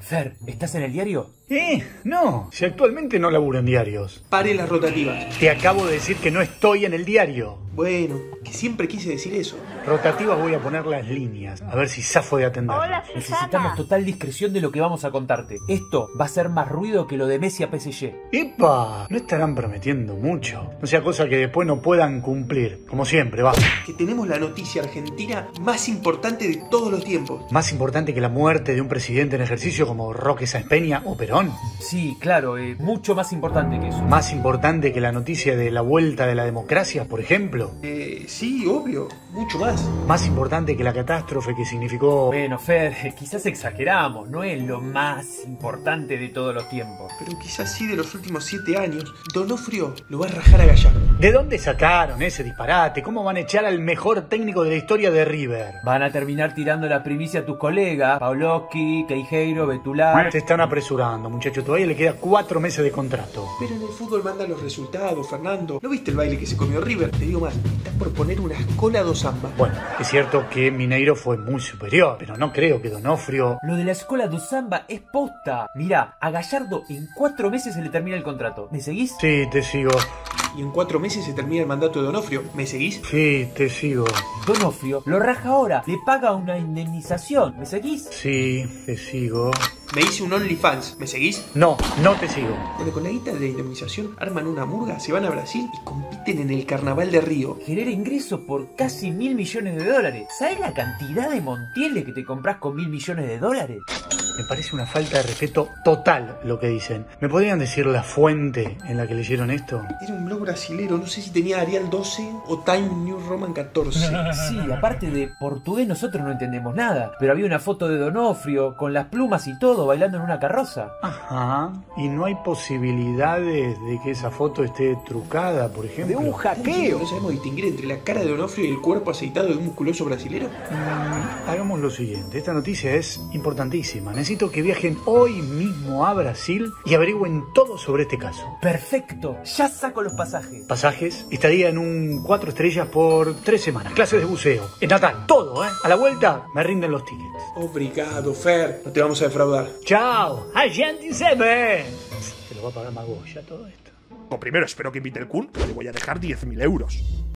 Fer, ¿estás en el diario? Eh, no, si actualmente no laburo en diarios. Pare las rotativas. Te acabo de decir que no estoy en el diario. Bueno, que siempre quise decir eso. Rotativas voy a poner las líneas, a ver si zafo de atender. Hola, Necesitamos total discreción de lo que vamos a contarte. Esto va a ser más ruido que lo de Messi a PSG. ¡Epa! No estarán prometiendo mucho. No sea cosa que después no puedan cumplir. Como siempre, va. Que tenemos la noticia argentina más importante de todos los tiempos. Más importante que la muerte de un presidente en ejercicio como Roque Sáenz Peña o Perón. Sí, claro, eh, mucho más importante que eso. Más importante que la noticia de la vuelta de la democracia, por ejemplo. Eh, sí, obvio, mucho más. Más importante que la catástrofe que significó... Bueno, Fer, quizás exageramos, no es lo más importante de todos los tiempos. Pero quizás sí de los últimos siete años. Donofrio lo va a rajar a Gallardo. ¿De dónde sacaron ese disparate? ¿Cómo van a echar al mejor técnico de la historia de River? Van a terminar tirando la primicia a tus colegas, Pavlovsky, Queijeiro, Betular. Se están apresurando, muchachos. Todavía le queda cuatro meses de contrato. Pero en el fútbol mandan los resultados, Fernando. ¿No viste el baile que se comió River? Te digo más, estás por poner una escola dos samba. Bueno, es cierto que Mineiro fue muy superior, pero no creo que Donofrio... Lo de la escuela do samba es posta. Mirá, a Gallardo en cuatro meses se le termina el contrato. ¿Me seguís? Sí, te sigo. Y en cuatro meses se termina el mandato de Donofrio. ¿Me seguís? Sí, te sigo. Donofrio lo raja ahora, le paga una indemnización. ¿Me seguís? Sí, te sigo. Me hice un OnlyFans. ¿Me seguís? No, no te sigo. Donde con la guita de la indemnización arman una murga, se van a Brasil y compiten en el carnaval de Río. Genera ingresos por casi mil millones de dólares. ¿Sabes la cantidad de Montiel que te compras con mil millones de dólares? Me parece una falta de respeto total lo que dicen. ¿Me podrían decir la fuente en la que leyeron esto? Era un blog brasilero, no sé si tenía Arial 12 o Time New Roman 14. Sí, aparte de portugués nosotros no entendemos nada. Pero había una foto de Donofrio con las plumas y todo bailando en una carroza. Ajá. ¿Y no hay posibilidades de que esa foto esté trucada, por ejemplo? ¿No sabemos distinguir entre la cara de Donofrio y el cuerpo aceitado de un musculoso brasilero? Mm, hagamos lo siguiente. Esta noticia es importantísima. Necesito que viajen hoy mismo a Brasil y averigüen todo sobre este caso. Perfecto, ya saco los pasajes. Pasajes, estadía en un cuatro estrellas por tres semanas, clases de buceo, en Natal, todo, ¿eh? A la vuelta me rinden los tickets. Obrigado, Fer. No te vamos a defraudar. Chao, a gente se ve. Te lo va a pagar Magoya todo esto. Primero espero que invite el Kun, que le voy a dejar 10.000 euros.